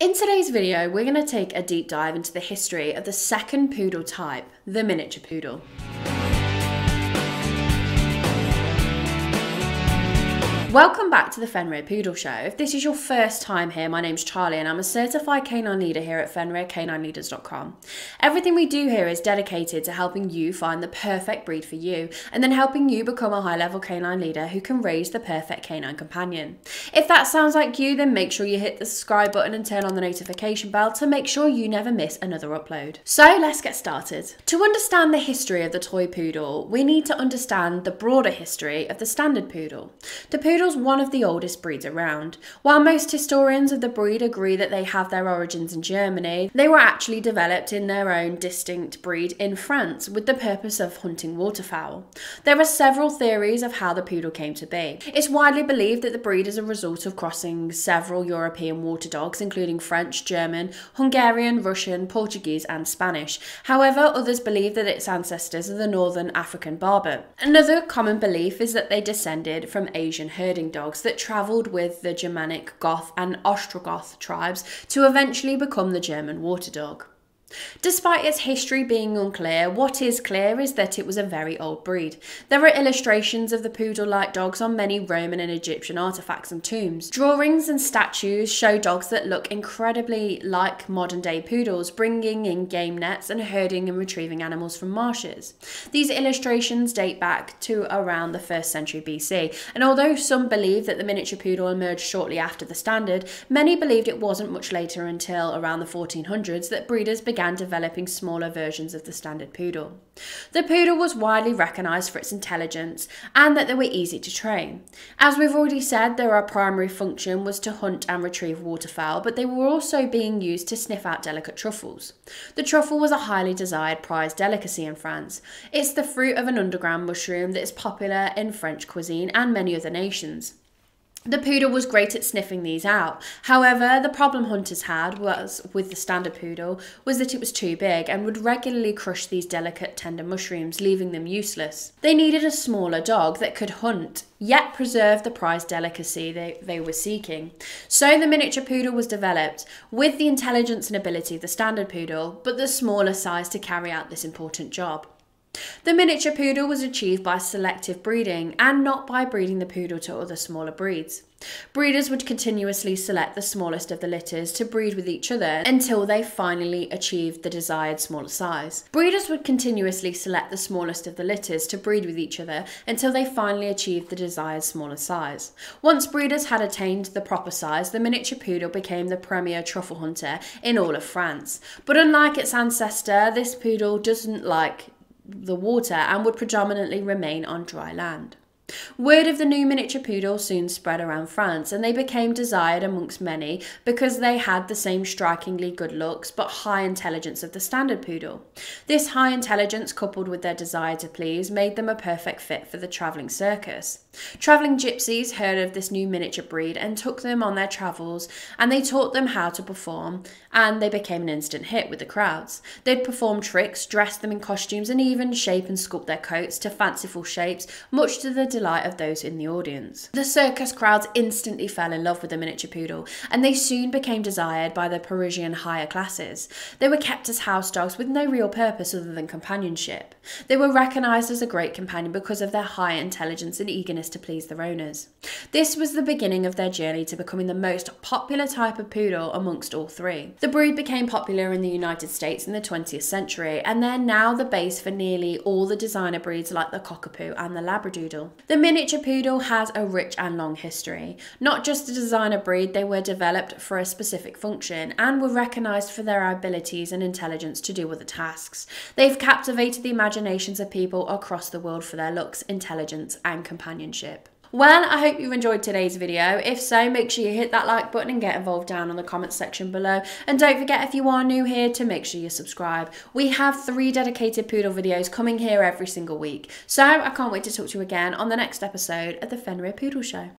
In today's video, we're going to take a deep dive into the history of the second poodle type, the miniature poodle. Welcome back to the Fenrir Poodle Show. If this is your first time here, my name's Charlie and I'm a certified canine leader here at FenrirCanineLeaders.com. Everything we do here is dedicated to helping you find the perfect breed for you and then helping you become a high level canine leader who can raise the perfect canine companion. If that sounds like you, then make sure you hit the subscribe button and turn on the notification bell to make sure you never miss another upload. So let's get started. To understand the history of the toy poodle, we need to understand the broader history of the standard poodle. The poodle Poodle's one of the oldest breeds around. While most historians of the breed agree that they have their origins in Germany, they were actually developed in their own distinct breed in France with the purpose of hunting waterfowl. There are several theories of how the poodle came to be. It's widely believed that the breed is a result of crossing several European water dogs, including French, German, Hungarian, Russian, Portuguese, and Spanish. However, others believe that its ancestors are the northern African barbet. Another common belief is that they descended from Asian herds herding dogs that travelled with the Germanic Goth and Ostrogoth tribes to eventually become the German water dog. Despite its history being unclear, what is clear is that it was a very old breed. There are illustrations of the poodle like dogs on many Roman and Egyptian artifacts and tombs. Drawings and statues show dogs that look incredibly like modern day poodles, bringing in game nets and herding and retrieving animals from marshes. These illustrations date back to around the 1st century BC, and although some believe that the miniature poodle emerged shortly after the standard, many believed it wasn't much later until around the 1400s that breeders began began developing smaller versions of the standard poodle. The poodle was widely recognised for its intelligence and that they were easy to train. As we've already said, their primary function was to hunt and retrieve waterfowl, but they were also being used to sniff out delicate truffles. The truffle was a highly desired prized delicacy in France. It's the fruit of an underground mushroom that is popular in French cuisine and many other nations. The poodle was great at sniffing these out. However, the problem hunters had was with the standard poodle was that it was too big and would regularly crush these delicate tender mushrooms, leaving them useless. They needed a smaller dog that could hunt yet preserve the prized delicacy they, they were seeking. So the miniature poodle was developed with the intelligence and ability of the standard poodle, but the smaller size to carry out this important job. The miniature poodle was achieved by selective breeding and not by breeding the poodle to other smaller breeds. Breeders would continuously select the smallest of the litters to breed with each other until they finally achieved the desired smaller size. Breeders would continuously select the smallest of the litters to breed with each other until they finally achieved the desired smaller size. Once breeders had attained the proper size, the miniature poodle became the premier truffle hunter in all of France. But unlike its ancestor, this poodle doesn't like the water and would predominantly remain on dry land. Word of the new miniature poodle soon spread around France, and they became desired amongst many because they had the same strikingly good looks but high intelligence of the standard poodle. This high intelligence, coupled with their desire to please, made them a perfect fit for the travelling circus. Travelling gypsies heard of this new miniature breed and took them on their travels, and they taught them how to perform, and they became an instant hit with the crowds. They'd perform tricks, dress them in costumes, and even shape and sculpt their coats to fanciful shapes, much to the delight of those in the audience. The circus crowds instantly fell in love with the miniature poodle, and they soon became desired by the Parisian higher classes. They were kept as house dogs with no real purpose other than companionship. They were recognised as a great companion because of their high intelligence and eagerness to please their owners. This was the beginning of their journey to becoming the most popular type of poodle amongst all three. The breed became popular in the United States in the 20th century, and they're now the base for nearly all the designer breeds like the Cockapoo and the Labradoodle. The miniature poodle has a rich and long history. Not just a designer breed, they were developed for a specific function and were recognised for their abilities and intelligence to do other tasks. They've captivated the imaginations of people across the world for their looks, intelligence, and companionship. Well, I hope you enjoyed today's video. If so, make sure you hit that like button and get involved down in the comments section below. And don't forget, if you are new here, to make sure you subscribe. We have three dedicated poodle videos coming here every single week. So I can't wait to talk to you again on the next episode of the Fenrir Poodle Show.